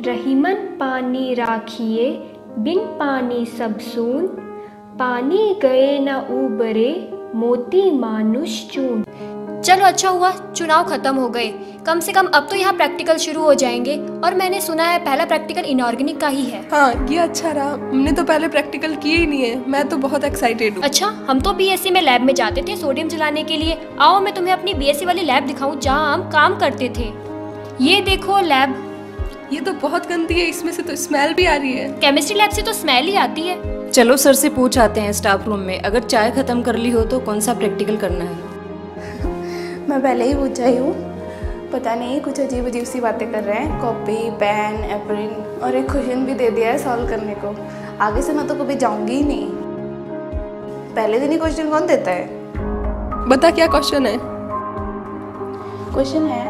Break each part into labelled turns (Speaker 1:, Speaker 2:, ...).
Speaker 1: रहीमन पानी राखिए बिन पानी सब सून। पानी गए न उबरे मोती मानुष चून।
Speaker 2: चलो अच्छा हुआ चुनाव खत्म हो गए। कम से कम अब तो यहाँ प्रैक्टिकल शुरू हो जाएँगे और मैंने सुना है पहला प्रैक्टिकल इनऑर्गेनिक का ही है।
Speaker 3: हाँ ये अच्छा रहा। हमने तो पहले प्रैक्टिकल किए ही नहीं है। मैं तो बहुत एक्साइटेड हूँ।
Speaker 2: अच्छा हम तो बीएससी में लैब में जाते थे सोडियम जलाने के लिए। आओ मैं तुम्हें अपनी बीएससी वाली लैब दिखाऊँ जहाँ हम काम करते थे। ये देखो लैब
Speaker 3: ये तो बहुत गंदी है इसमें से तो स्मेल भी आ रही है।
Speaker 2: केमिस्ट्री लैब से तो स्मेल ही आती है।
Speaker 4: चलो सर से पूछ आते हैं स्टाफ रूम में अगर चाय खत्म कर ली हो तो कौन सा प्रैक्टिकल करना है?
Speaker 5: मैं पहले ही पूछ आई हूँ। पता नहीं कुछ अजीब अजीब सी बातें कर रहे हैं। कॉपी पेन एप्रिन और एक क्वेश्चन भी दे दिया है सॉल्व करने को। आगे से मैं तो कभी जाऊँगी ही नहीं। पहले दिन ही क्वेश्चन कौन देता है?
Speaker 3: बता क्या क्वेश्चन है?
Speaker 5: क्वेश्चन है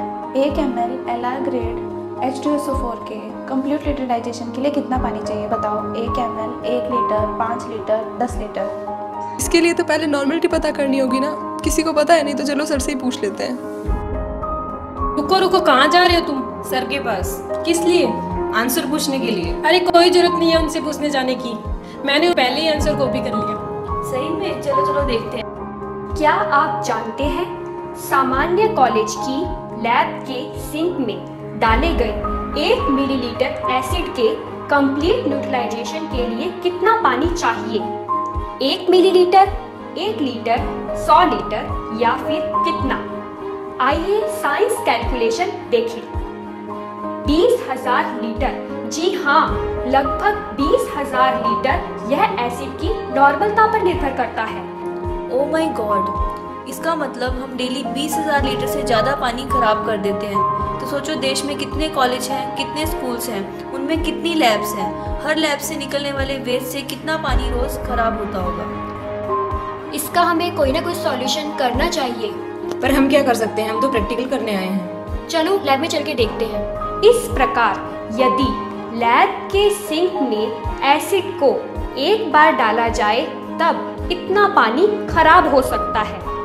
Speaker 5: एक M L L R grade H two S O four के कंप्लीट लिटराइजेशन के लिए कितना पानी चाहिए बताओ? एक एम एल एक लीटर पाँच लीटर दस लीटर?
Speaker 3: इसके लिए तो पहले नॉर्मलिटी पता करनी होगी ना। किसी को पता है नहीं तो चलो सर से ही पूछ लेते हैं।
Speaker 6: रुको रुको कहाँ जा रहे हो तुम?
Speaker 4: सर के पास।
Speaker 6: किस लिए?
Speaker 4: आंसर पूछने के लिए।
Speaker 6: अरे कोई ज़रूरत नहीं है उनसे पूछने जाने की। मैंने पहले ही आंसर कॉपी कर लिया।
Speaker 1: सही में? चलो चलो देखते हैं। क्या आप जानते हैं सामान्य कॉलेज की लैब के सिंक में डाले गए। एक मिलीलीटर एसिड के कंप्लीट न्यूट्रलाइजेशन के लिए कितना पानी चाहिए? एक मिलीलीटर एक लीटर सौ लीटर या फिर कितना? आइए साइंस कैलकुलेशन देखें। बीस हज़ार लीटर जी हाँ लगभग बीस हज़ार लीटर यह एसिड की नॉर्मलता पर निर्भर करता है।
Speaker 4: ओ माय गॉड इसका मतलब हम डेली बीस हज़ार लीटर से ज़्यादा पानी खराब कर देते हैं। तो सोचो देश में कितने कॉलेज हैं कितने स्कूल्स हैं उनमें कितनी लैब्स हैं। हर लैब से निकलने वाले वेस्ट से कितना पानी रोज़ खराब होता होगा।
Speaker 2: इसका हमें कोई ना कोई सॉल्यूशन करना चाहिए।
Speaker 4: पर हम क्या कर सकते हैं? हम तो प्रैक्टिकल करने आए हैं।
Speaker 2: चलो लैब में चल के देखते हैं।
Speaker 1: इस प्रकार यदि लैब के सिंक में एसिड को एक बार डाला जाए तब इतना पानी खराब हो सकता है।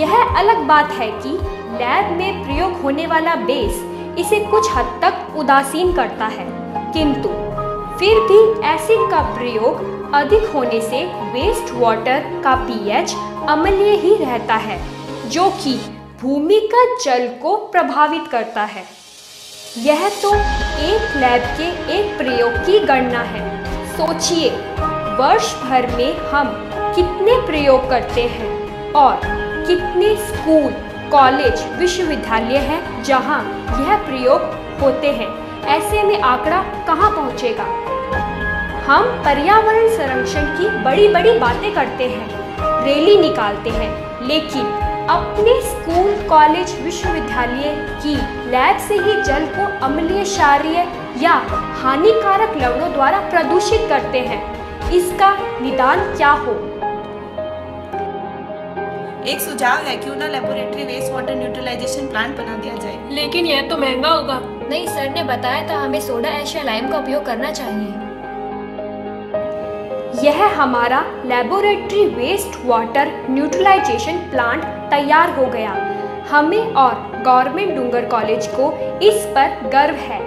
Speaker 1: यह अलग बात है कि लैब में प्रयोग होने वाला बेस इसे कुछ हद तक उदासीन करता है। किंतु फिर भी एसिड का प्रयोग अधिक होने से वेस्ट वाटर का पीएच अम्लीय ही रहता है, जो कि भूमिगत जल को प्रभावित करता है। यह तो एक लैब के एक प्रयोग की गणना है। सोचिए, वर्ष भर में हम कितने प्रयोग करते हैं और कितने स्कूल, कॉलेज, विश्वविद्यालय हैं जहाँ यह प्रयोग होते हैं? ऐसे में आंकड़ा कहाँ पहुंचेगा? हम पर्यावरण संरक्षण की बड़ी बड़ी बातें करते हैं, रैली निकालते हैं, लेकिन अपने स्कूल, कॉलेज, विश्वविद्यालय की लैब से ही जल को अम्लीय क्षारीय या हानिकारक लवणों द्वारा प्रदूषित करते हैं। इसका निदान क्या हो?
Speaker 4: एक सुझाव है क्यों ना laboratory waste water neutralization plant बना दिया जाए।
Speaker 6: लेकिन यह तो महँगा होगा।
Speaker 2: नहीं सर ने बताया था हमें सोडा ऐश या लाइम का उपयोग करना चाहिए।
Speaker 1: यह हमारा laboratory waste water neutralization plant तैयार हो गया। हमें और गवर्नमेंट डूंगर कॉलेज को इस पर गर्व है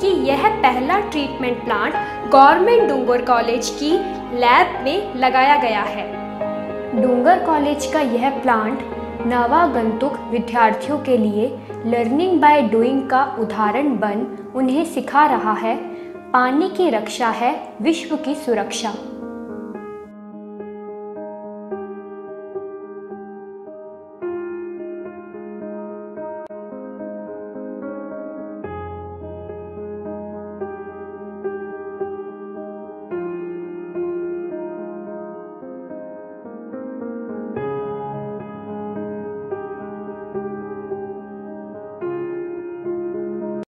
Speaker 1: कि यह पहला treatment plant government Dungar college की लैब में लगाया गया है। डूंगर कॉलेज का यह प्लांट नवागंतुक विद्यार्थियों के लिए लर्निंग बाय डूइंग का उदाहरण बन उन्हें सिखा रहा है। पानी की रक्षा है, विश्व की सुरक्षा।